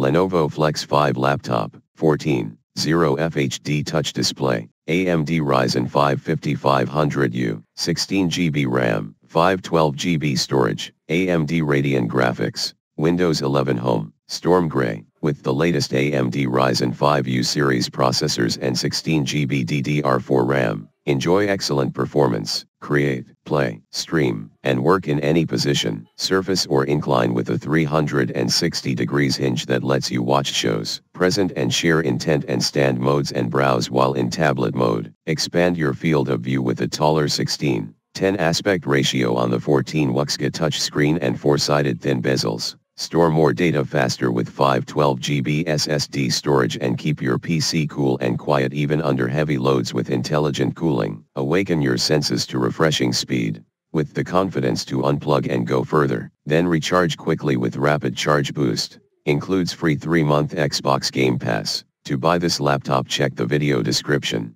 Lenovo Flex 5 laptop, 14, 0 FHD touch display, AMD Ryzen 5 5500U, 16GB RAM, 512GB storage, AMD Radeon graphics, Windows 11 Home, Storm Gray, with the latest AMD Ryzen 5U series processors and 16GB DDR4 RAM. Enjoy excellent performance, create, play, stream, and work in any position, surface or incline with a 360 degrees hinge that lets you watch shows, present and share intent and stand modes and browse while in tablet mode. Expand your field of view with a taller 16, 10 aspect ratio on the 14 WUXGA touchscreen and four-sided thin bezels. Store more data faster with 512GB SSD storage and keep your PC cool and quiet even under heavy loads with intelligent cooling. Awaken your senses to refreshing speed, with the confidence to unplug and go further. Then recharge quickly with Rapid Charge Boost. Includes free 3-month Xbox Game Pass. To buy this laptop check the video description.